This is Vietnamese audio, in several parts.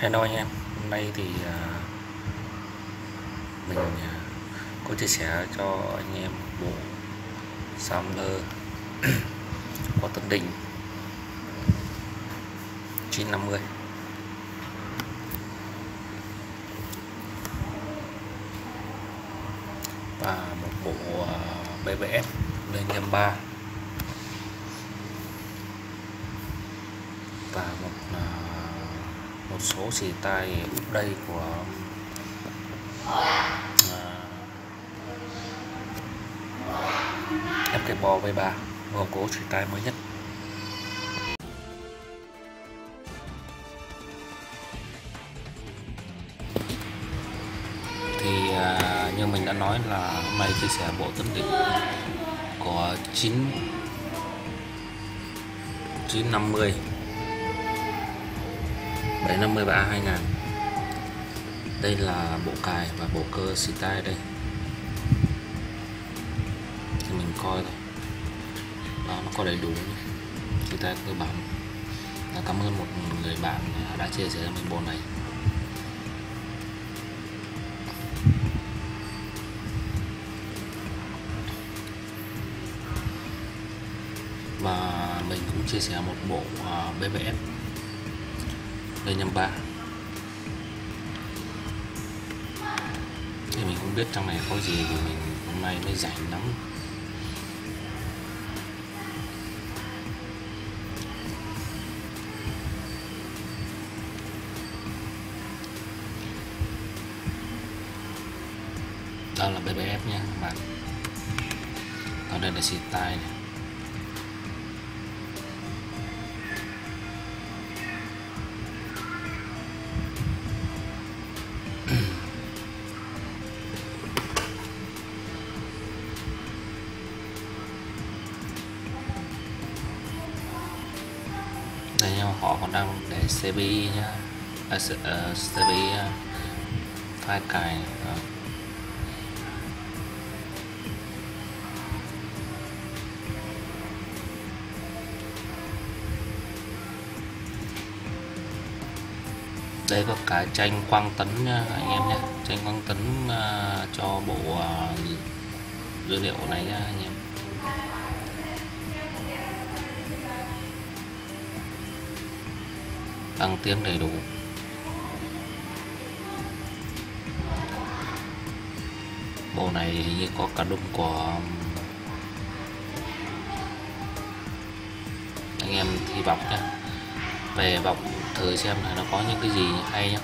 Hello anh em, hôm nay thì à, mình à, có chia sẻ cho anh em bộ Samler có Tân đỉnh 950 và một bộ à, BBF BBS lên 3 và một một số xì tay đây của à, FK Bo V3 gồm cố xì tay mới nhất. Thì à, như mình đã nói là hôm nay chia sẻ bộ tâm định của 9 950 753 2000 đây là bộ cài và bộ cơ xì tay đây. Thì mình coi thôi. Đó nó có đầy đủ xì ta cơ bản. Cảm ơn một người bạn đã chia sẻ cho mình bộ này. Và mình cũng chia sẻ một bộ à, uh, BBS đây nhầm ba thì mình không biết trong này có gì thì mình hôm nay mới rảnh lắm. Đó là BBF nha các bạn. Còn đây là xịt tai này. Họ còn đang để CBI nhá. À, uh, CBI uh, file cài uh. đây có cả tranh quang tấn nha anh em nhé tranh quang tấn uh, cho bộ uh, dữ liệu này nha anh em. Tăng tiếng đầy đủ. Bộ này hình như có cả đung của anh em thi bọc nhé về bọc thử xem là nó có những cái gì hay nhé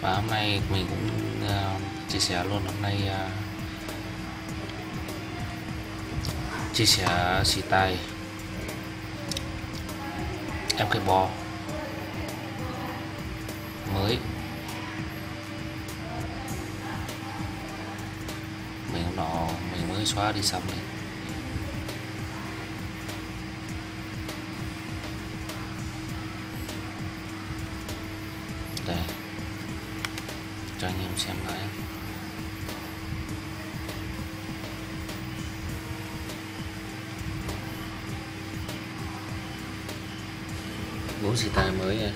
và hôm nay mình cũng uh, chia sẻ luôn. Hôm nay uh, chia sẻ xì tay em cái bò mới. Mình hôm nọ mình mới xóa đi xong này đây. Cho anh em xem lại. Bốn xì mới này.